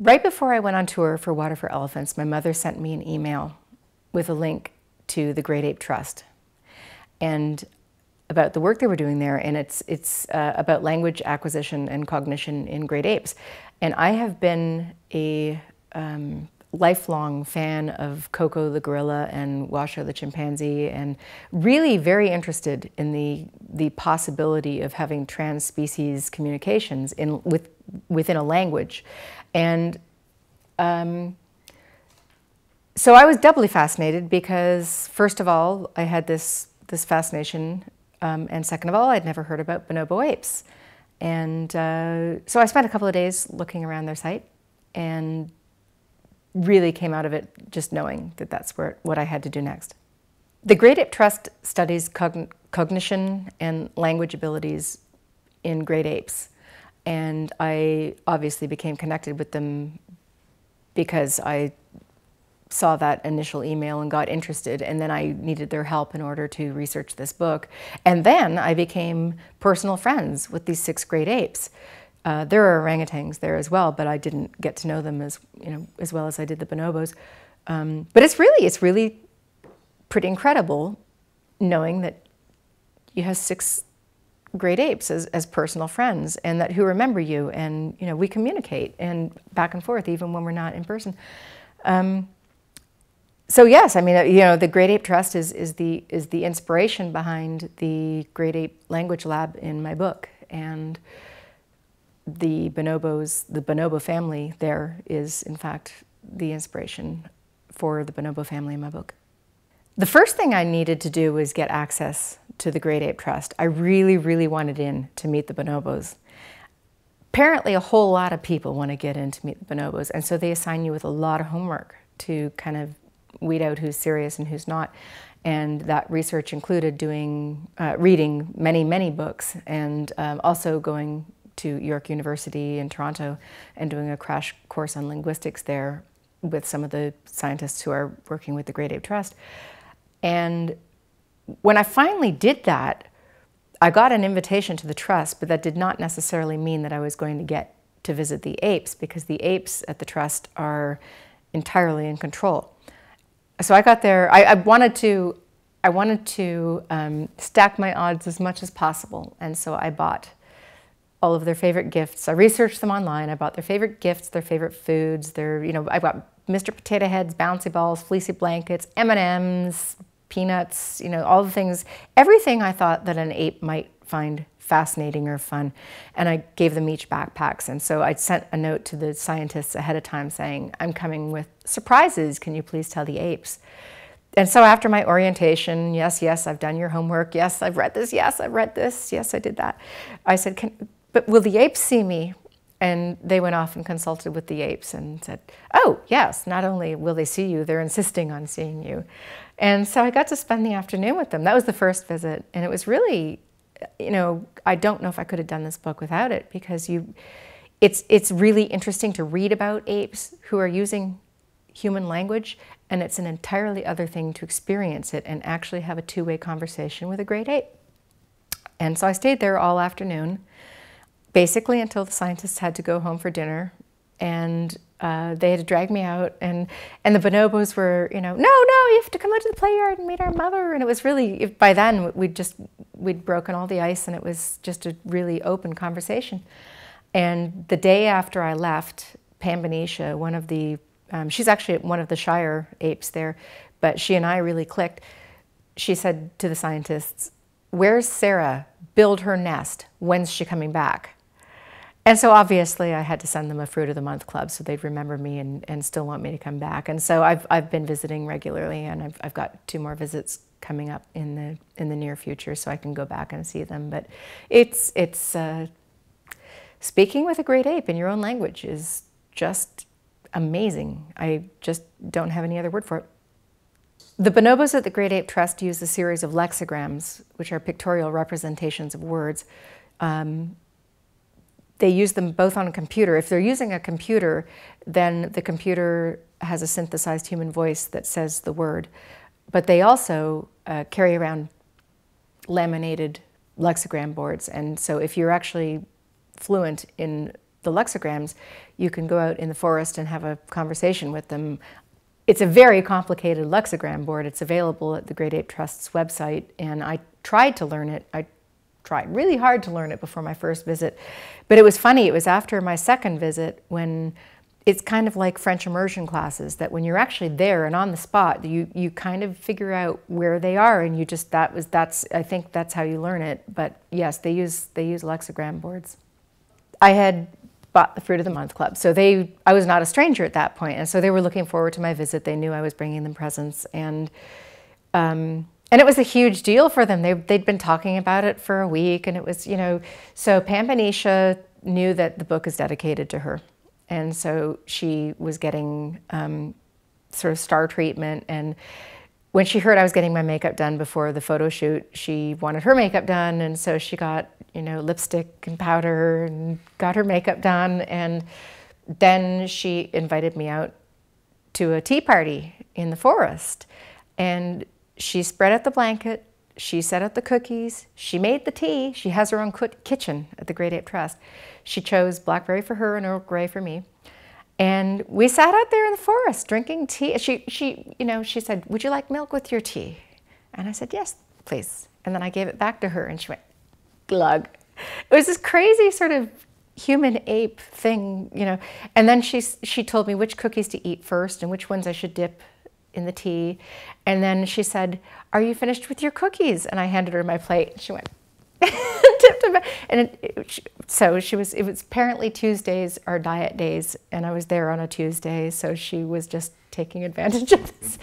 Right before I went on tour for Water for Elephants, my mother sent me an email with a link to the Great Ape Trust and about the work they were doing there. And it's, it's uh, about language acquisition and cognition in great apes. And I have been a um, lifelong fan of Koko the gorilla and Washoe the chimpanzee, and really very interested in the the possibility of having trans-species communications in with within a language, and. Um, so I was doubly fascinated because, first of all, I had this this fascination, um, and second of all, I'd never heard about bonobo apes, and uh, so I spent a couple of days looking around their site, and really came out of it just knowing that that's where, what I had to do next. The Great Ape Trust studies cogn cognition and language abilities in great apes. And I obviously became connected with them because I saw that initial email and got interested and then I needed their help in order to research this book. And then I became personal friends with these six great apes. Uh, there are orangutans there as well, but I didn't get to know them as you know as well as I did the bonobos. Um, but it's really it's really pretty incredible knowing that you have six great apes as, as personal friends and that who remember you and you know we communicate and back and forth even when we're not in person. Um, so yes, I mean uh, you know the Great Ape Trust is is the is the inspiration behind the Great Ape Language Lab in my book and the bonobos, the bonobo family there is in fact the inspiration for the bonobo family in my book. The first thing I needed to do was get access to the Great Ape Trust. I really, really wanted in to meet the bonobos. Apparently a whole lot of people want to get in to meet the bonobos and so they assign you with a lot of homework to kind of weed out who's serious and who's not. And that research included doing, uh, reading many, many books and um, also going to York University in Toronto and doing a crash course on linguistics there with some of the scientists who are working with the Great Ape Trust. And when I finally did that, I got an invitation to the trust, but that did not necessarily mean that I was going to get to visit the apes because the apes at the trust are entirely in control. So I got there, I, I wanted to, I wanted to um, stack my odds as much as possible. And so I bought all of their favorite gifts. I researched them online. I bought their favorite gifts, their favorite foods. Their, you know, I got Mr. Potato Heads, bouncy balls, fleecy blankets, M&Ms, peanuts, you know, all the things, everything I thought that an ape might find fascinating or fun. And I gave them each backpacks. And so I sent a note to the scientists ahead of time saying, I'm coming with surprises. Can you please tell the apes? And so after my orientation, yes, yes, I've done your homework. Yes, I've read this. Yes, I've read this. Yes, I did that. I said, Can, but will the apes see me? And they went off and consulted with the apes and said, oh, yes, not only will they see you, they're insisting on seeing you. And so I got to spend the afternoon with them. That was the first visit. And it was really, you know, I don't know if I could have done this book without it because you, it's, it's really interesting to read about apes who are using human language, and it's an entirely other thing to experience it and actually have a two-way conversation with a great ape. And so I stayed there all afternoon basically until the scientists had to go home for dinner and uh, they had to drag me out and and the bonobos were you know no no you have to come out to the play yard and meet our mother. And it was really by then we'd just we'd broken all the ice and it was just a really open conversation. And the day after I left Pam one of the um, she's actually one of the Shire apes there but she and I really clicked. She said to the scientists where's Sara? Build her nest. When's she coming back and so obviously I had to send them a Fruit of the Month club so they'd remember me and, and still want me to come back. And so I've, I've been visiting regularly and I've, I've got two more visits coming up in the, in the near future so I can go back and see them. But it's, it's uh, speaking with a great ape in your own language is just amazing. I just don't have any other word for it. The bonobos at the Great Ape Trust use a series of lexigrams, which are pictorial representations of words, um, they use them both on a computer. If they're using a computer, then the computer has a synthesized human voice that says the word. But they also uh, carry around laminated lexigram boards. And so if you're actually fluent in the lexigrams, you can go out in the forest and have a conversation with them. It's a very complicated lexigram board. It's available at the Great Ape Trust's website, and I tried to learn it. I tried really hard to learn it before my first visit. But it was funny, it was after my second visit when it's kind of like French immersion classes that when you're actually there and on the spot, you, you kind of figure out where they are and you just, that was, that's, I think that's how you learn it. But yes, they use, they use lexigram boards. I had bought the Fruit of the Month Club. So they, I was not a stranger at that point, and so they were looking forward to my visit. They knew I was bringing them presents, and um, and it was a huge deal for them. They, they'd been talking about it for a week, and it was, you know, so Panbanisha knew that the book is dedicated to her. And so she was getting um, sort of star treatment. And when she heard I was getting my makeup done before the photo shoot, she wanted her makeup done. And so she got, you know, lipstick and powder and got her makeup done. And then she invited me out to a tea party in the forest. And she spread out the blanket, she set out the cookies, she made the tea. She has her own kitchen at the Great Ape Trust. She chose blackberry for her and Earl Grey for me. And we sat out there in the forest drinking tea. She, she, you know, she said, would you like milk with your tea? And I said, yes, please. And then I gave it back to her and she went, glug. It was this crazy sort of human ape thing, you know. And then she, she told me which cookies to eat first and which ones I should dip in the tea. And then she said, are you finished with your cookies? And I handed her my plate. She went, tipped them And it, it, so she was, it was apparently Tuesdays are diet days. And I was there on a Tuesday. So she was just taking advantage of this.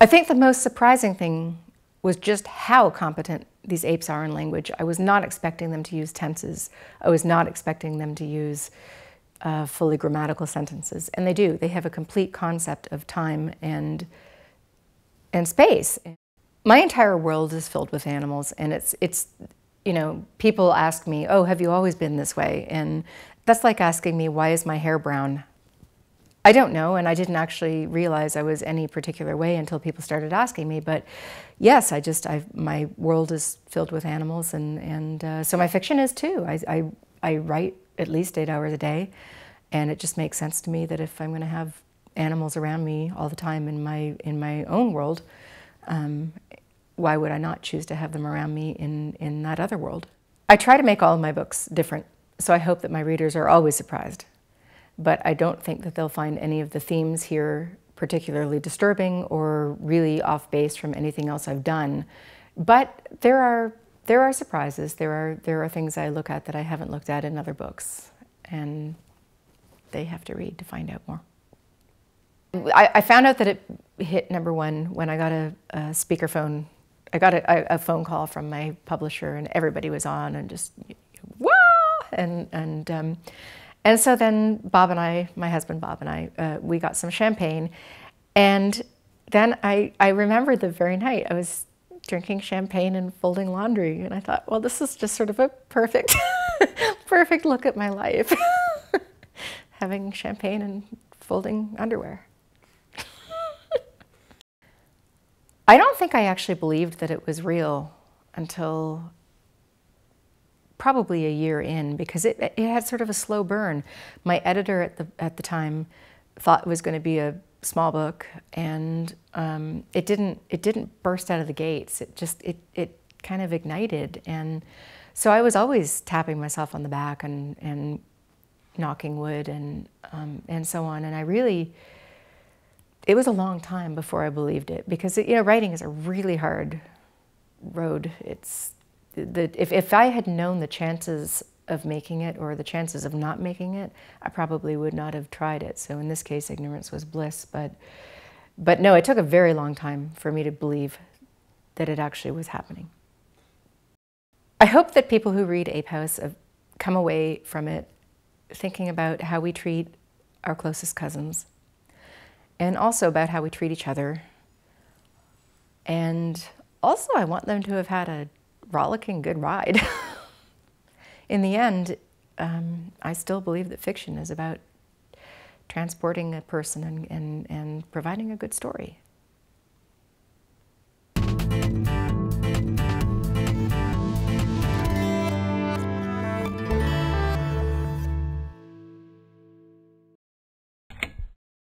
I think the most surprising thing was just how competent these apes are in language. I was not expecting them to use tenses. I was not expecting them to use uh, fully grammatical sentences. And they do. They have a complete concept of time and, and space. My entire world is filled with animals, and it's, it's, you know, people ask me, oh, have you always been this way? And that's like asking me, why is my hair brown? I don't know, and I didn't actually realize I was any particular way until people started asking me. But yes, I just, I, my world is filled with animals, and, and uh, so my fiction is too. I, I, I write at least eight hours a day. And it just makes sense to me that if I'm going to have animals around me all the time in my, in my own world, um, why would I not choose to have them around me in, in that other world? I try to make all of my books different, so I hope that my readers are always surprised. But I don't think that they'll find any of the themes here particularly disturbing or really off base from anything else I've done. But there are there are surprises. There are, there are things I look at that I haven't looked at in other books, and they have to read to find out more. I, I found out that it hit number one when I got a, a speakerphone. I got a, a, phone call from my publisher, and everybody was on, and just whoa, and and um, and so then Bob and I, my husband Bob and I, uh, we got some champagne, and then I I remember the very night I was drinking champagne and folding laundry. And I thought, well, this is just sort of a perfect, perfect look at my life. Having champagne and folding underwear. I don't think I actually believed that it was real until probably a year in because it, it had sort of a slow burn. My editor at the, at the time thought it was going to be a small book, and um, it didn't it didn't burst out of the gates. It just it it kind of ignited, and so I was always tapping myself on the back and and knocking wood and um, and so on. And I really it was a long time before I believed it because you know writing is a really hard road. It's the if if I had known the chances of making it or the chances of not making it, I probably would not have tried it. So in this case, ignorance was bliss. But, but no, it took a very long time for me to believe that it actually was happening. I hope that people who read Ape House have come away from it thinking about how we treat our closest cousins and also about how we treat each other. And also, I want them to have had a rollicking good ride. in the end, um, I still believe that fiction is about transporting a person and, and, and providing a good story.